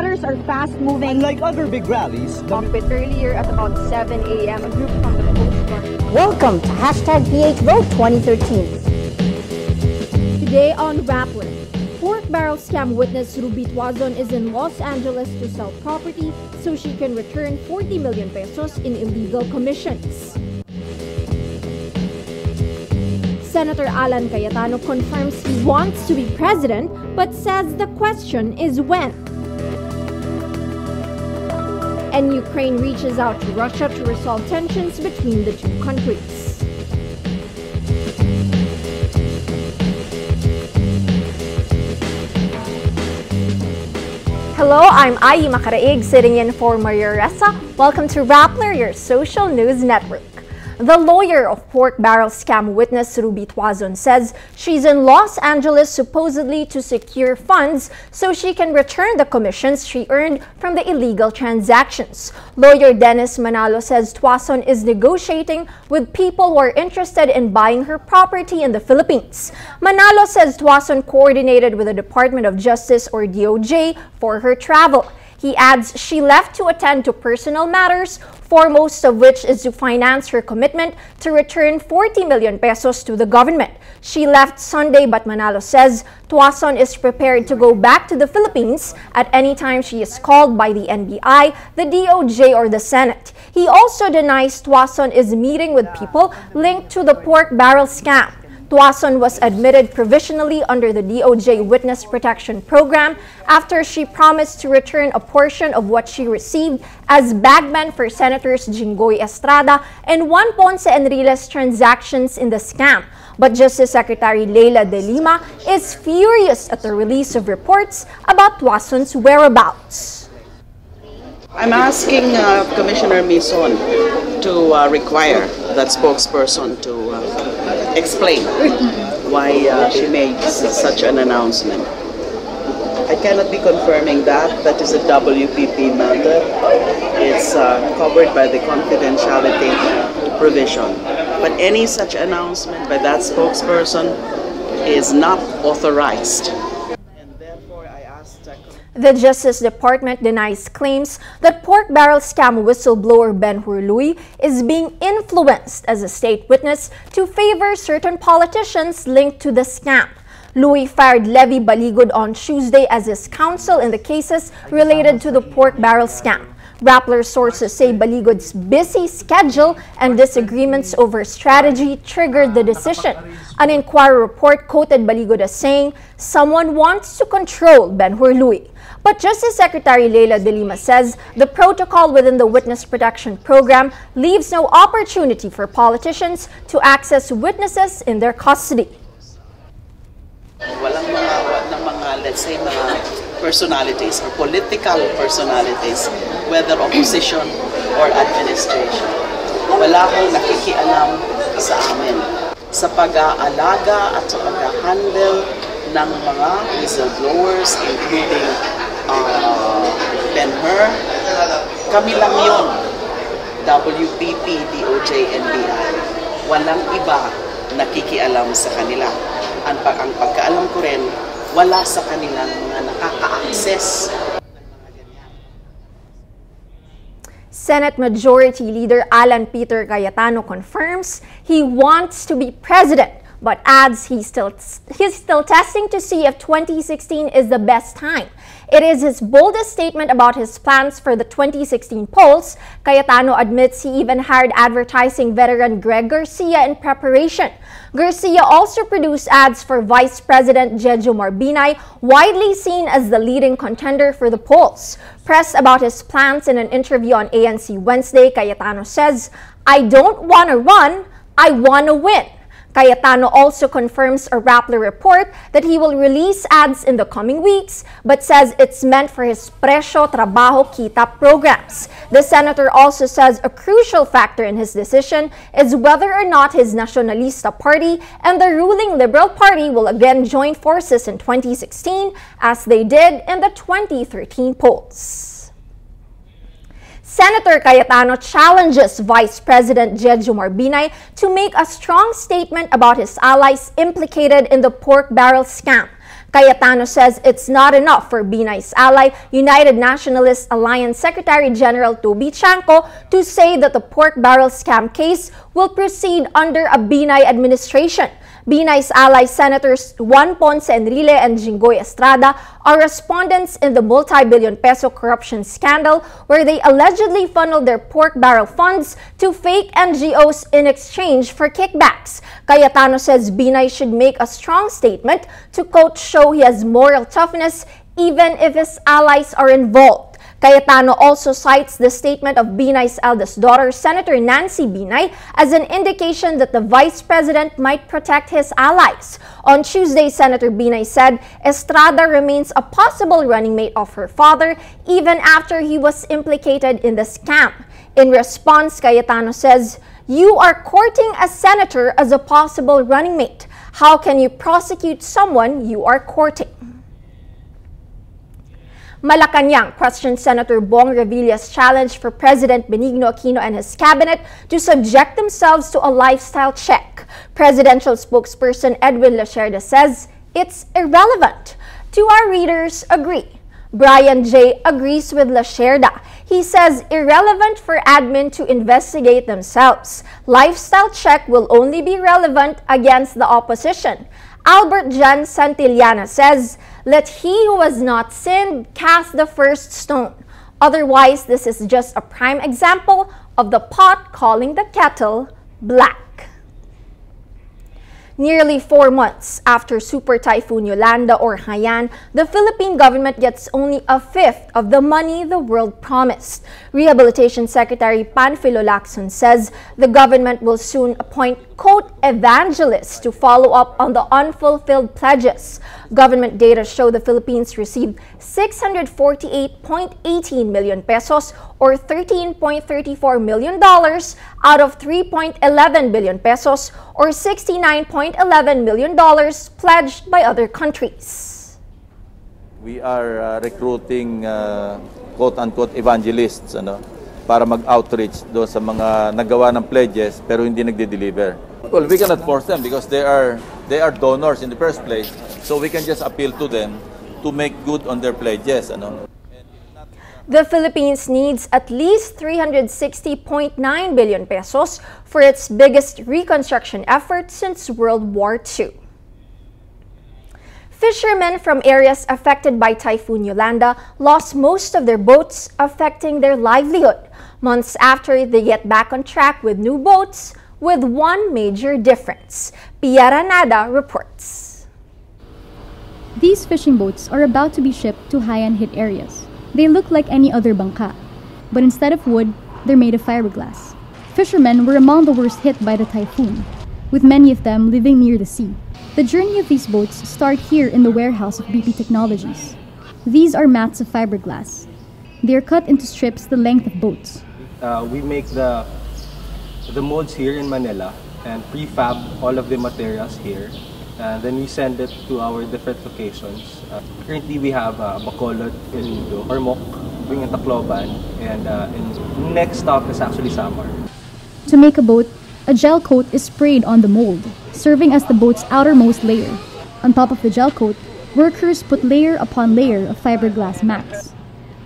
others are fast-moving. Unlike other big rallies, the Cockpit earlier at about 7 a.m. A group from the Coast Guard. Welcome to hashtag PHVote 2013. Today on Rappler, pork barrel scam witness Ruby Tuason is in Los Angeles to sell property so she can return 40 million pesos in illegal commissions. Senator Alan Cayetano confirms he wants to be president but says the question is when. And Ukraine reaches out to Russia to resolve tensions between the two countries. Hello, I'm Ayee Macaraig sitting in for Maria Ressa. Welcome to Rappler, your social news network. The lawyer of pork barrel scam witness Ruby Tuason says she's in Los Angeles supposedly to secure funds so she can return the commissions she earned from the illegal transactions. Lawyer Dennis Manalo says Tuason is negotiating with people who are interested in buying her property in the Philippines. Manalo says Tuason coordinated with the Department of Justice or DOJ for her travel. He adds she left to attend to personal matters, foremost of which is to finance her commitment to return 40 million pesos to the government. She left Sunday, but Manalo says Tuason is prepared to go back to the Philippines at any time she is called by the NBI, the DOJ, or the Senate. He also denies Tuason is meeting with people linked to the pork barrel scam. Tuason was admitted provisionally under the DOJ Witness Protection Program after she promised to return a portion of what she received as bagman for Senators Jinggoy Estrada and Juan Ponce Enriles transactions in the scam. But Justice Secretary Leila De Lima is furious at the release of reports about Tuason's whereabouts. I'm asking uh, Commissioner Mison to uh, require that spokesperson to uh, explain why uh, she made such an announcement. I cannot be confirming that. That is a WPP matter. It's uh, covered by the confidentiality provision. But any such announcement by that spokesperson is not authorized. And therefore, I asked uh, The Justice Department denies claims that pork barrel scam whistleblower Benhur Luy is being influenced as a state witness to favor certain politicians linked to the scam. Luy fired Levy Baligod on Tuesday as his counsel in the cases related to the pork barrel scam. Rappler sources say Baligod's busy schedule and disagreements over strategy triggered the decision. An inquiry report quoted Baligod as saying, someone wants to control Benhur Luy. But Justice Secretary Leila De Lima says the protocol within the Witness Protection Program leaves no opportunity for politicians to access witnesses in their custody. walang mga, ng mga, let's say, mga personalities or political personalities, whether opposition or administration. Wala akong nakikialam sa amin sa pag-aalaga at sa pag-handle ng mga whistleblowers, including uh, Ben-Hur. Kami lang yun, WPP, DOJ, NBI. Walang iba nakikialam sa kanila. Ang, pag, ang pagkaalam ko rin, wala sa kanilang mga nakaka-access Senate Majority Leader Alan Peter Cayetano confirms he wants to be president, but adds he's still, he's still testing to see if 2016 is the best time. It is his boldest statement about his plans for the 2016 polls. Cayetano admits he even hired advertising veteran Greg Garcia in preparation. Garcia also produced ads for Vice President Jejomar Binay, widely seen as the leading contender for the polls. Pressed about his plans in an interview on ANC Wednesday, Cayetano says, I don't want to run, I want to win. Cayetano also confirms a Rappler report that he will release ads in the coming weeks, but says it's meant for his Presyo Trabaho Kita programs. The senator also says a crucial factor in his decision is whether or not his Nacionalista party and the ruling Liberal Party will again join forces in 2016 as they did in the 2013 polls. Senator Cayetano challenges Vice President Jejomar Binay to make a strong statement about his allies implicated in the pork barrel scam. Cayetano says it's not enough for Binay's ally, United Nationalist Alliance Secretary General Toby Tiangco, to say that the pork barrel scam case will proceed under a Binay administration. Binay's ally Senators Juan Ponce Enrile and Jinggoy Estrada are respondents in the multi-billion peso corruption scandal where they allegedly funneled their pork barrel funds to fake NGOs in exchange for kickbacks. Cayetano says Binay should make a strong statement to quote show he has moral toughness even if his allies are involved. Cayetano also cites the statement of Binay's eldest daughter, Senator Nancy Binay, as an indication that the vice president might protect his allies. On Tuesday, Senator Binay said Estrada remains a possible running mate of her father even after he was implicated in the scam. In response, Cayetano says, You are courting a senator as a possible running mate. How can you prosecute someone you are courting? Malacanang questioned Senator Bong Revilla's challenge for President Benigno Aquino and his cabinet to subject themselves to a lifestyle check. Presidential spokesperson Edwin Lacierda says it's irrelevant. Do our readers agree? Brian J. agrees with Lacierda. He says irrelevant for admin to investigate themselves. Lifestyle check will only be relevant against the opposition. Albert Jan Santillana says let he who has not sinned cast the first stone. Otherwise, this is just a prime example of the pot calling the kettle black. Nearly four months after Super Typhoon Yolanda or Haiyan, the Philippine government gets only a fifth of the money the world promised. Rehabilitation Secretary Panfilo Lacson says the government will soon appoint quote evangelists to follow up on the unfulfilled pledges. Government data show the Philippines received 648.18 million pesos or $13.34 million out of 3.11 billion pesos or $69.11 million pledged by other countries. We are uh, recruiting uh, quote-unquote evangelists ano, para mag-outreach do sa mga nagawa ng pledges pero hindi nagde-deliver. Well, we cannot force them because they are they are donors in the first place. So we can just appeal to them to make good on their pledges. Ano. The Philippines needs at least 360.9 billion pesos for its biggest reconstruction effort since World War II. Fishermen from areas affected by Typhoon Yolanda lost most of their boats, affecting their livelihood. Months after, they get back on track with new boats, with one major difference. Pia Ranada reports. These fishing boats are about to be shipped to Haiyan hit areas. They look like any other bangka, but instead of wood, they're made of fiberglass. Fishermen were among the worst hit by the typhoon, with many of them living near the sea. The journey of these boats start here in the warehouse of BP Technologies. These are mats of fiberglass. They are cut into strips the length of boats. Uh, we make the the molds here in Manila and prefab all of the materials here and then we send it to our different locations. Uh, currently, we have uh, Bacolod, Iloilo, Ormoc, Wing and Tacloban, and uh, in next stop is actually Samar. To make a boat, a gel coat is sprayed on the mold, serving as the boat's outermost layer. On top of the gel coat, workers put layer upon layer of fiberglass mats,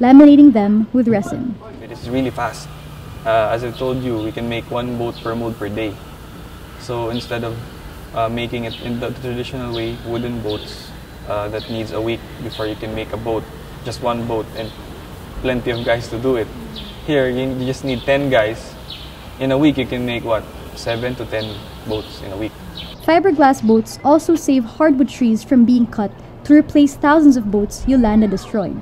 laminating them with resin. It is really fast. Uh, as I told you, we can make one boat per mold per day. So instead of uh, making it in the traditional way, wooden boats uh, that needs a week before you can make a boat, just one boat, and plenty of guys to do it. Here, you, you just need 10 guys. In a week, you can make what? 7 to 10 boats in a week. Fiberglass boats also save hardwood trees from being cut to replace thousands of boats Yolanda destroyed.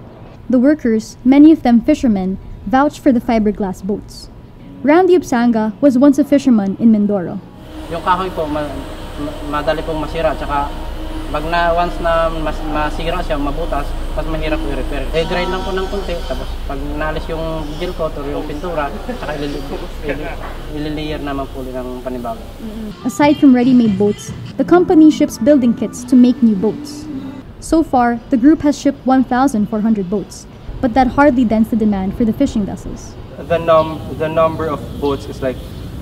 The workers, many of them fishermen, vouch for the fiberglass boats. Randy Upsanga was once a fisherman in Mindoro. Yung kahoy po, madali pong masira tsaka pag na once na mas, masira siya, mabutas, mas mahirap i-repair. Eh, grind lang po ng konti, tapos pag nalis yung gel coat or yung pintura, tsaka ililiyer naman po ng panibago. Aside from ready-made boats, the company ships building kits to make new boats. So far, the group has shipped 1,400 boats, but that hardly dents the demand for the fishing vessels. The, num the number of boats is like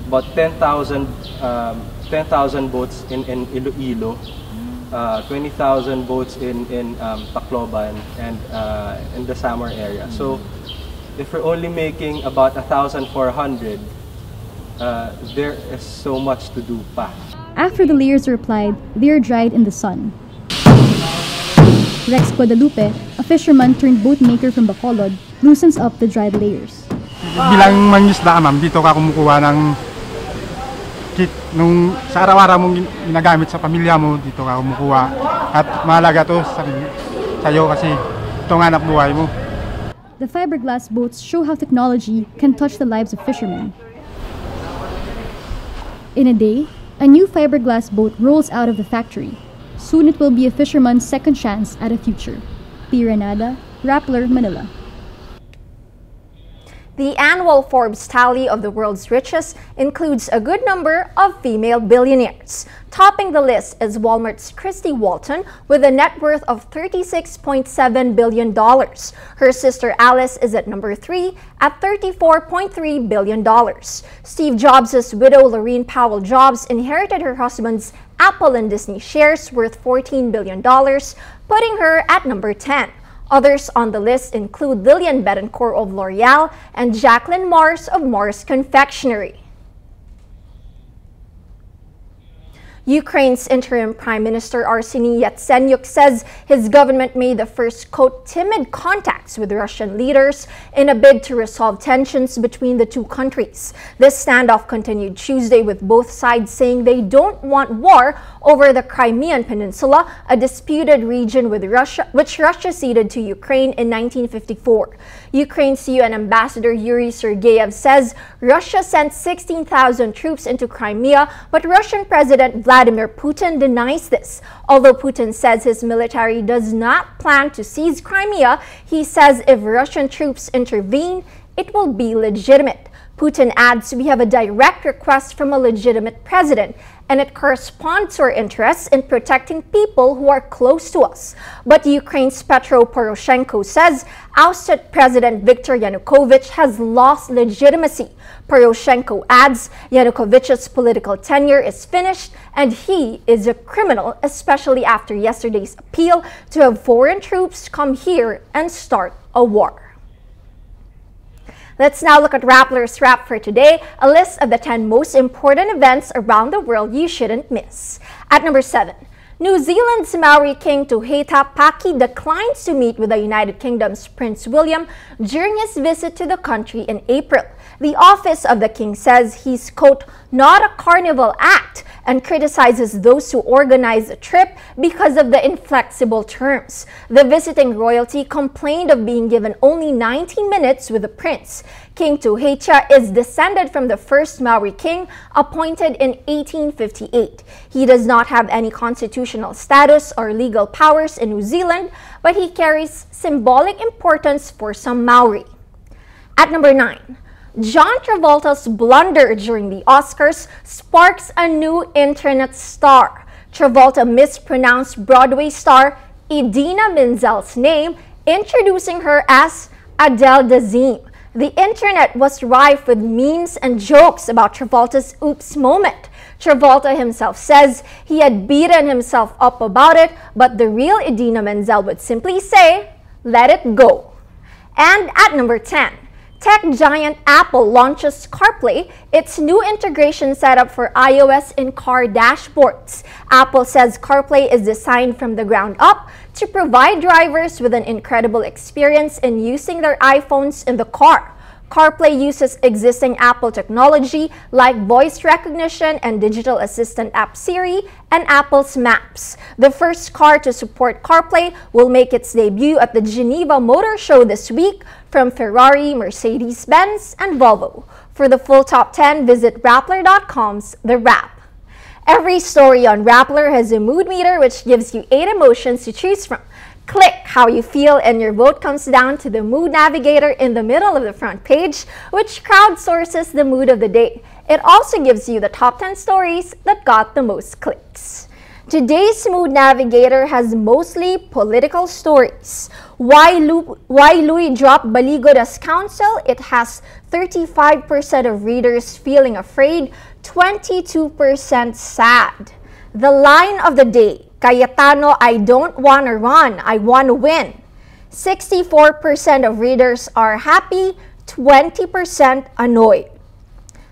about 10,000 um, 10,000 boats in, in Iloilo uh, 20,000 boats in in um, Tacloban and uh, in the Samar area. So if we're only making about 1,400, uh, there is so much to do pa. After the layers are applied, they are dried in the sun. Rex Guadalupe, a fisherman turned boat maker from Bacolod, loosens up the dried layers. Bilang mangisda, ma'am, dito ka kumukuha ng kit nung sa araw-araw mong gin- ginagamit sa pamilya mo, dito ka kumukuha. At mahalaga to sa sa'yo kasi ito anak buhay mo. The fiberglass boats show how technology can touch the lives of fishermen. In a day, a new fiberglass boat rolls out of the factory. Soon it will be a fisherman's second chance at a future. P. Renada, Rappler, Manila. The annual Forbes tally of the world's richest includes a good number of female billionaires. Topping the list is Walmart's Christy Walton with a net worth of $36.7 billion. Her sister Alice is at number three at $34.3 billion. Steve Jobs' widow Laurene Powell Jobs inherited her husband's Apple and Disney shares worth $14 billion, putting her at number 10. Others on the list include Liliane Bettencourt of L'Oreal and Jacqueline Mars of Mars Confectionery. Ukraine's interim Prime Minister Arseniy Yatsenyuk says his government made the first, quote, timid contacts with Russian leaders in a bid to resolve tensions between the two countries. This standoff continued Tuesday with both sides saying they don't want war over the Crimean Peninsula, a disputed region with Russia, which Russia ceded to Ukraine in 1954. Ukraine's UN Ambassador Yuri Sergeyev says Russia sent 16,000 troops into Crimea, but Russian President Vladimir Putin denies this. Although Putin says his military does not plan to seize Crimea, he says if Russian troops intervene, it will be legitimate. Putin adds we have a direct request from a legitimate president, and it corresponds to our interests in protecting people who are close to us. But Ukraine's Petro Poroshenko says ousted President Viktor Yanukovych has lost legitimacy. Poroshenko adds Yanukovych's political tenure is finished and he is a criminal, especially after yesterday's appeal to have foreign troops come here and start a war. Let's now look at Rappler's Wrap for today, a list of the 10 most important events around the world you shouldn't miss. At number 7, New Zealand's Maori king Tuheitia Paki declines to meet with the United Kingdom's Prince William during his visit to the country in April. The office of the king says he's, quote, not a carnival act and criticizes those who organize the trip because of the inflexible terms. The visiting royalty complained of being given only 19 minutes with the prince. King Tuheitia is descended from the first Maori king appointed in 1858. He does not have any constitutional status or legal powers in New Zealand, but he carries symbolic importance for some Maori. At number 9, John Travolta's blunder during the Oscars sparks a new internet star. Travolta mispronounced Broadway star Idina Menzel's name, introducing her as Adele Dazeem. The internet was rife with memes and jokes about Travolta's oops moment. Travolta himself says he had beaten himself up about it, but the real Idina Menzel would simply say, let it go. And at number 10, Tech giant Apple launches CarPlay, its new integration setup for iOS in-car dashboards. Apple says CarPlay is designed from the ground up to provide drivers with an incredible experience in using their iPhones in the car. CarPlay uses existing Apple technology like voice recognition and digital assistant app Siri and Apple's Maps. The first car to support CarPlay will make its debut at the Geneva Motor Show this week from Ferrari, Mercedes-Benz, and Volvo. For the full top 10, visit Rappler.com's The Wrap. Every story on Rappler has a mood meter which gives you 8 emotions to choose from. Click how you feel and your vote comes down to the mood navigator in the middle of the front page, which crowdsources the mood of the day. It also gives you the top 10 stories that got the most clicks. Today's Mood Navigator has mostly political stories. Why, Lu- why Luy dropped Baligod as counsel? It has 35% of readers feeling afraid, 22% sad. The line of the day, Cayetano, I don't wanna run, I wanna win. 64% of readers are happy, 20% annoyed.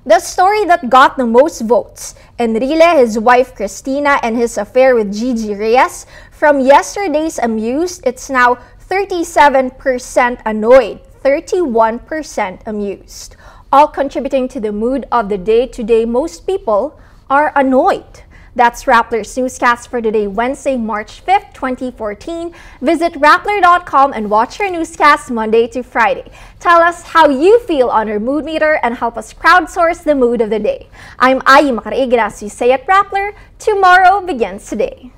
The story that got the most votes, Enrile, his wife Christina, and his affair with Gigi Reyes, from yesterday's amused, it's now 37% annoyed, 31% amused. All contributing to the mood of the day today, most people are annoyed. That's Rappler's newscast for today, Wednesday, March 5th, 2014. Visit Rappler.com and watch your newscast Monday to Friday. Tell us how you feel on our mood meter and help us crowdsource the mood of the day. I'm Ayi you say at Rappler, tomorrow begins today.